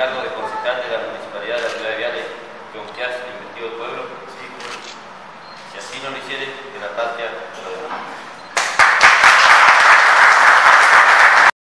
cargo de concejal de la Municipalidad de la Ciudad de Viale, que hace el investido del pueblo? Sí. Pues, si así no lo hiciere, de la patria.